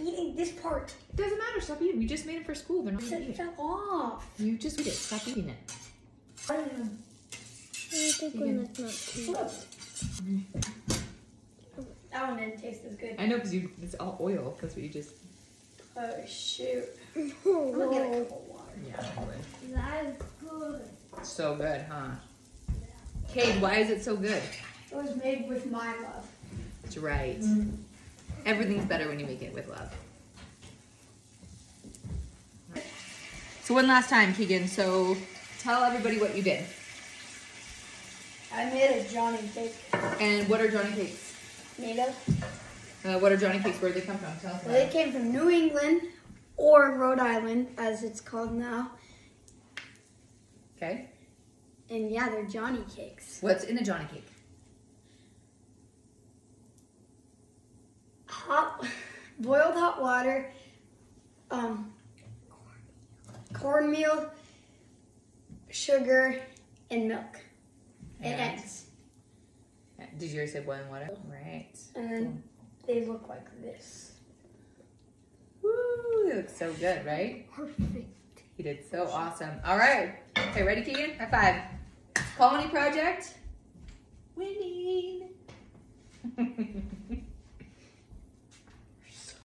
eating this part. It doesn't matter. Stop eating. We just made it for school. They're not gonna eat Shut it. off. You just eat it. Stop eating it. I don't know. I think one that's not too. That one didn't taste as good. I know because you it's all oil That's what you just Oh shoot. I'm gonna get a Oh, cup of water. yeah. Anyway. that is good. So good, huh? Cade, why is it so good? It was made with my love. That's right. Mm. Everything's better when you make it with love. So one last time, Keegan. So tell everybody what you did. I made a Johnny cake. And what are Johnny cakes? Made of. Uh, what are Johnny cakes? Where do they come from? Tell us. Well, they came from New England or Rhode Island, as it's called now. Okay. And yeah, they're Johnny cakes. What's in a Johnny cake? Hot, boiled hot water, um, cornmeal, sugar, and milk, and eggs. Did you already say boiling water? Right. And then they look like this. Woo! They look so good, right? Perfect. You did so awesome. All right. Okay, ready, Keegan? High five. Colony project.